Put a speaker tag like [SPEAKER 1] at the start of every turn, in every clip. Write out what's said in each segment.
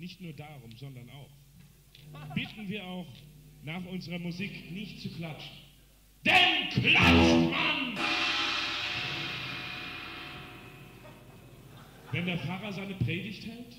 [SPEAKER 1] nicht nur darum, sondern auch, bitten wir auch, nach unserer Musik nicht zu klatschen. Denn klatscht man! Wenn der Pfarrer seine Predigt hält?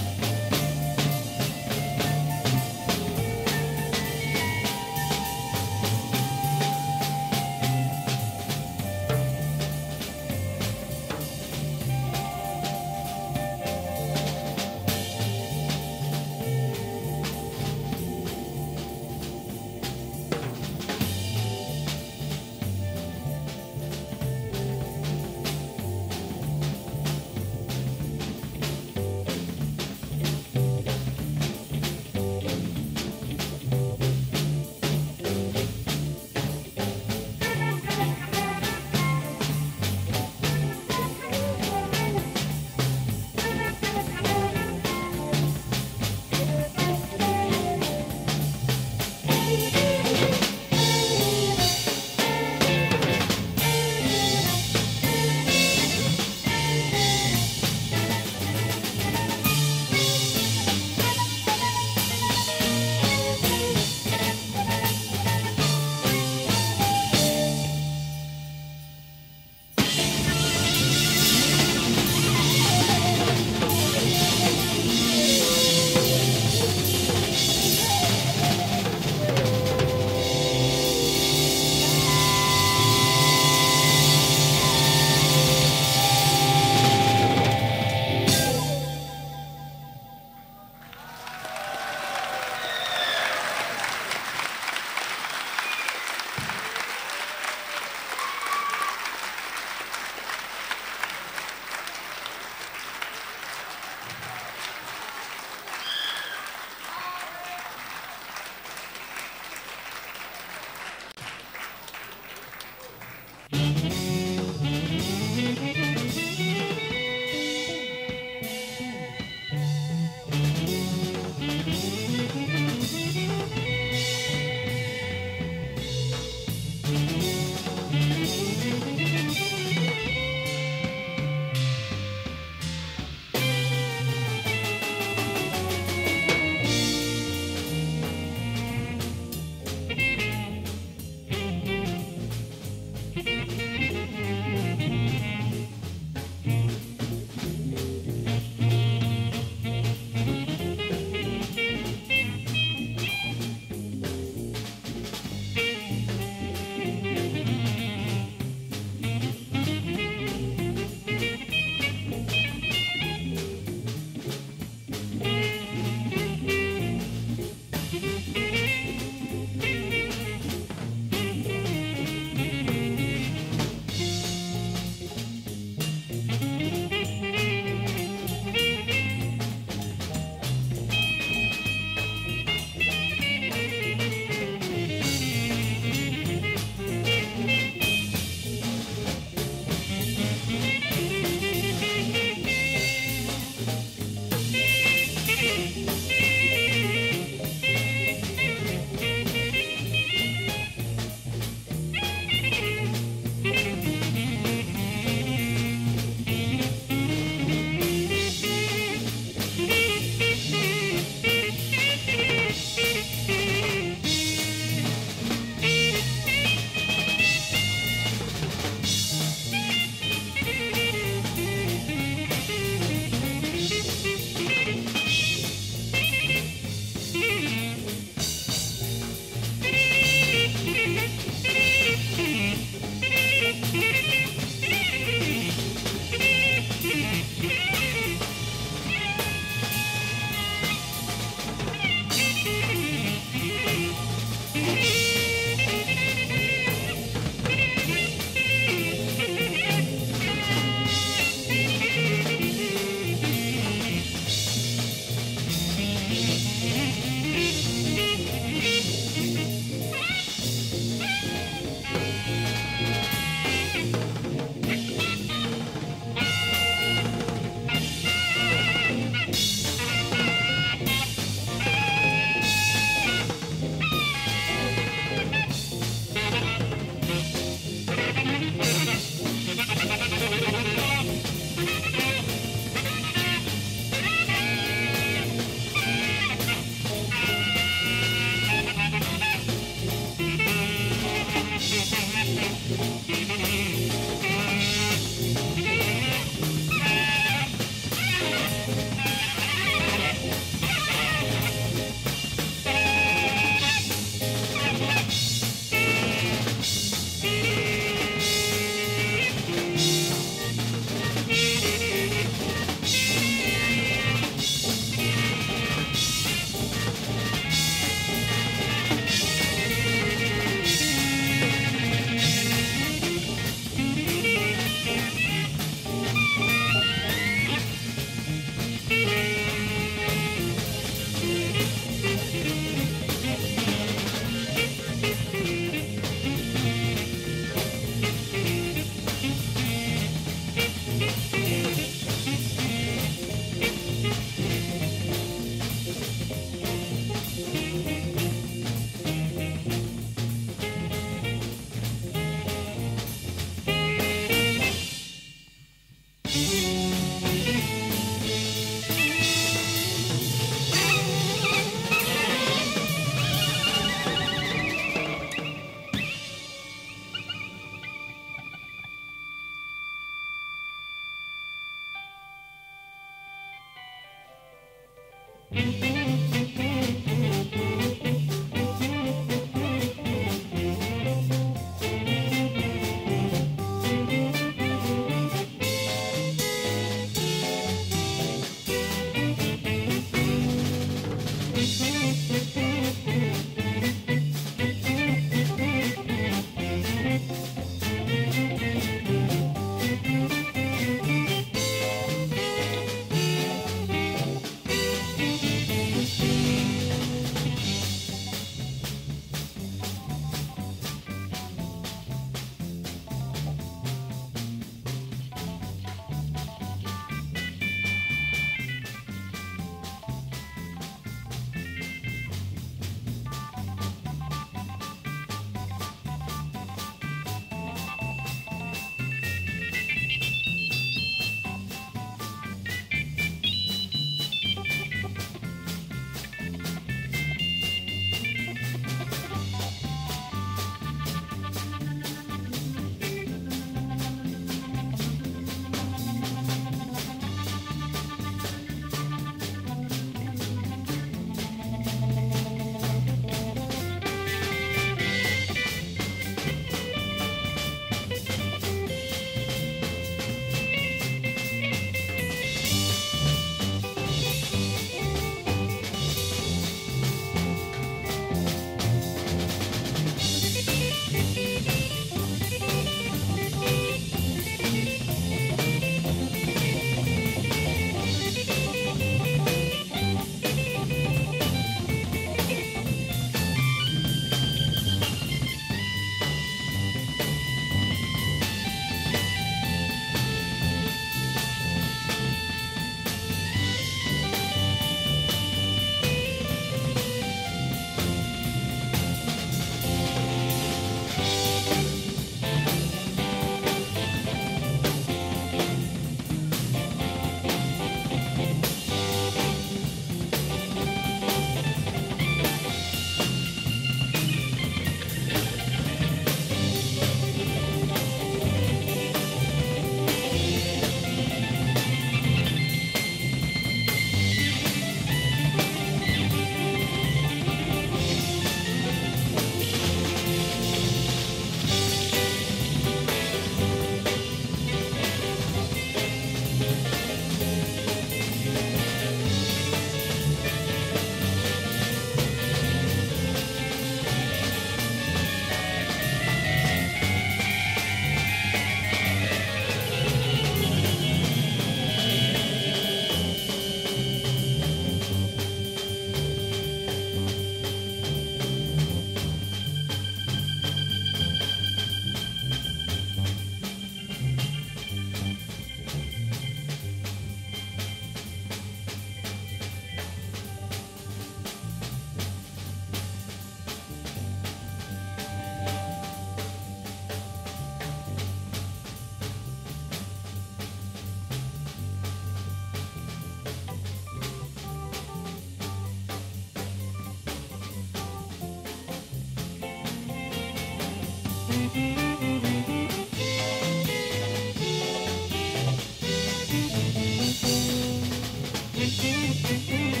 [SPEAKER 1] Música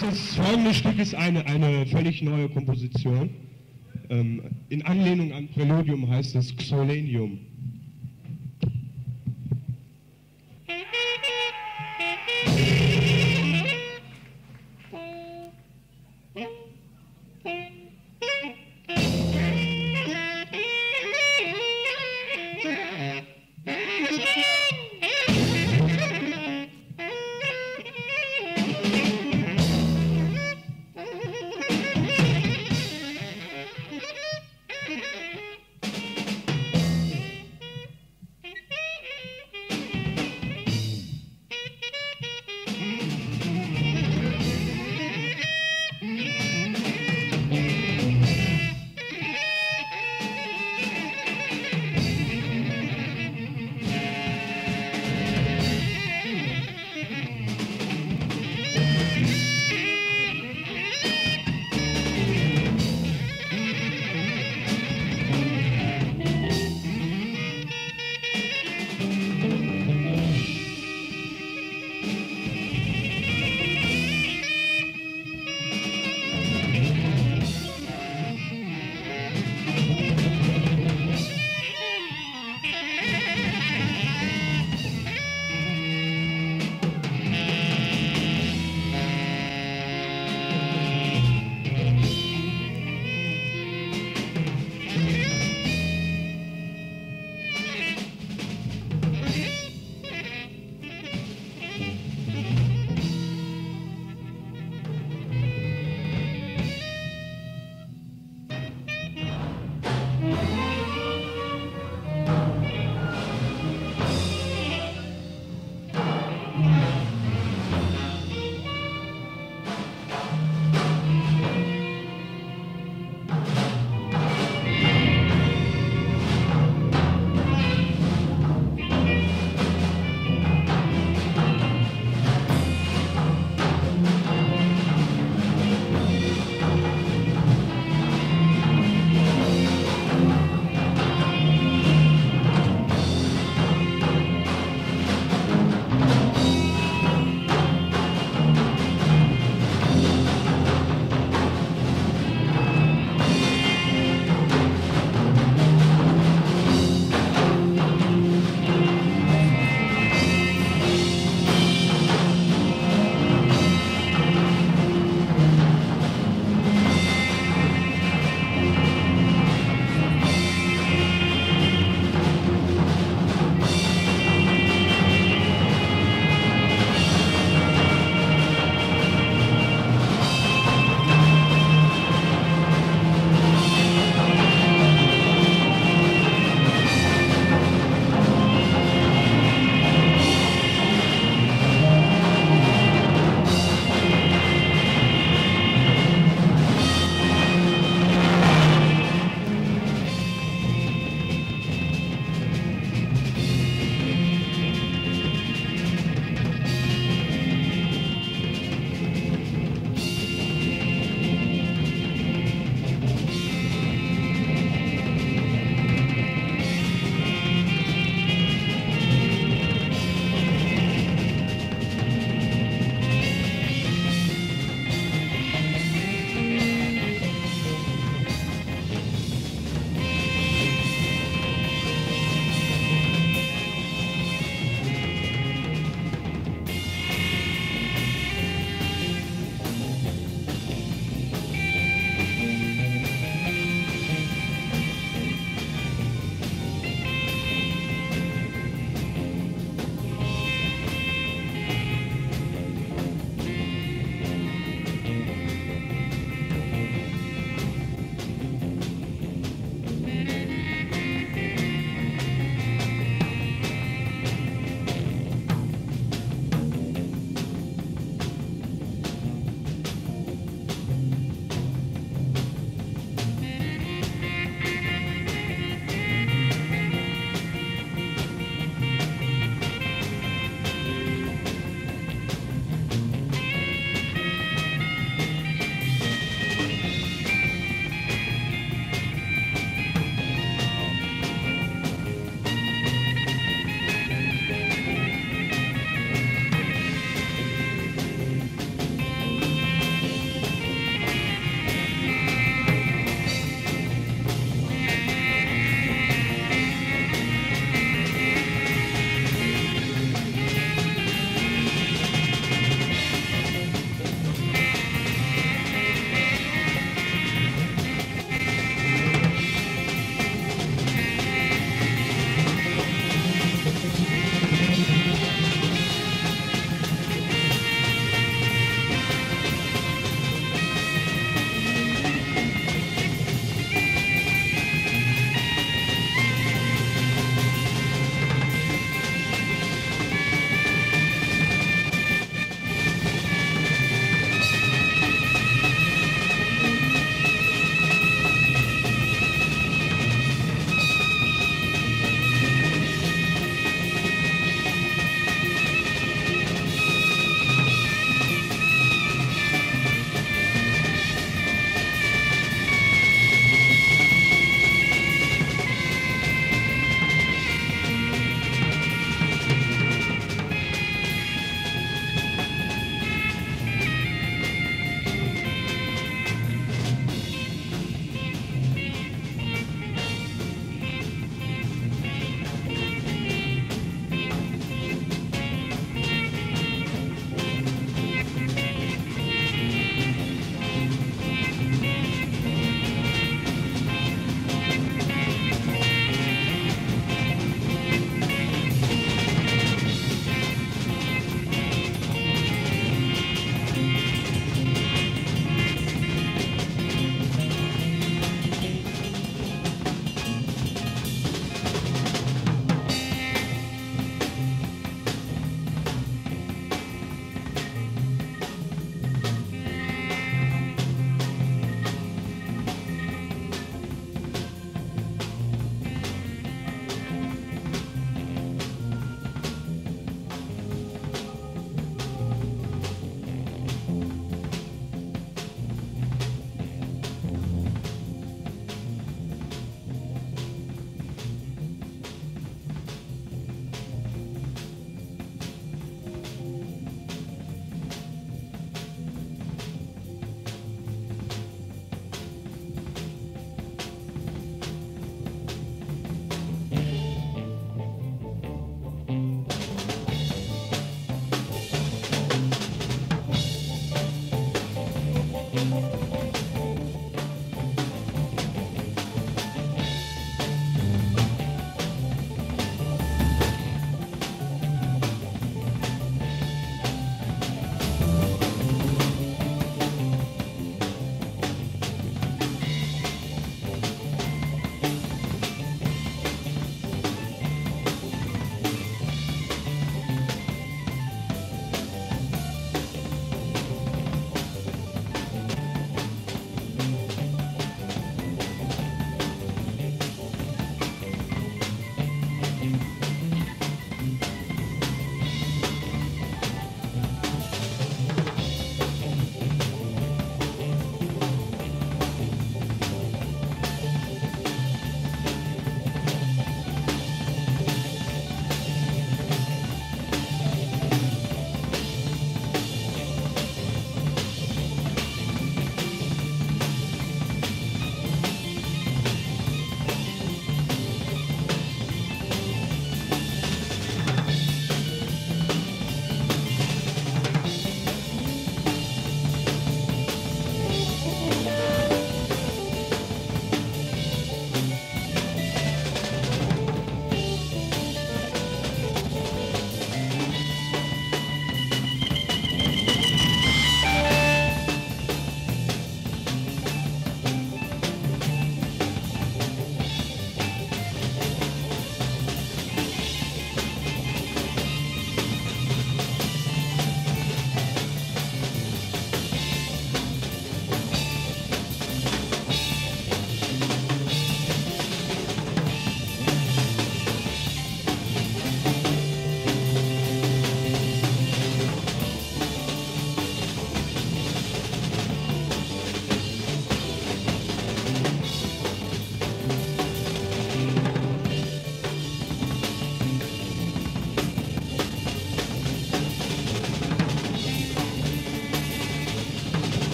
[SPEAKER 1] Das folgende Stück ist eine, eine völlig neue Komposition. Ähm, in Anlehnung an Präludium heißt es Xolenium.